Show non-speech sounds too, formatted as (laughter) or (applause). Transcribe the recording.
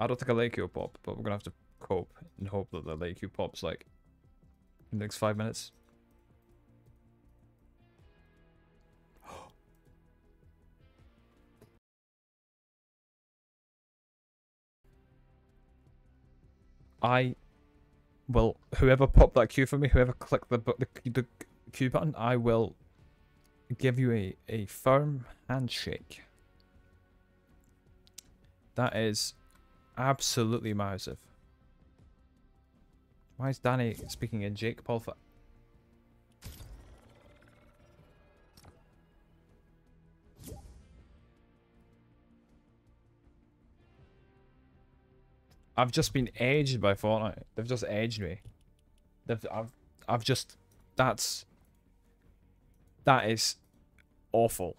I don't think a lake will pop, but we're gonna have to cope and hope that the lake pops like in the next five minutes. (gasps) I will, whoever popped that Q for me, whoever clicked the, the, the Q button, I will give you a, a firm handshake. That is absolutely massive. Why is Danny speaking in Jake Paul for... I've just been aged by Fortnite. They've just aged me. They've, I've, I've just, that's, that is awful.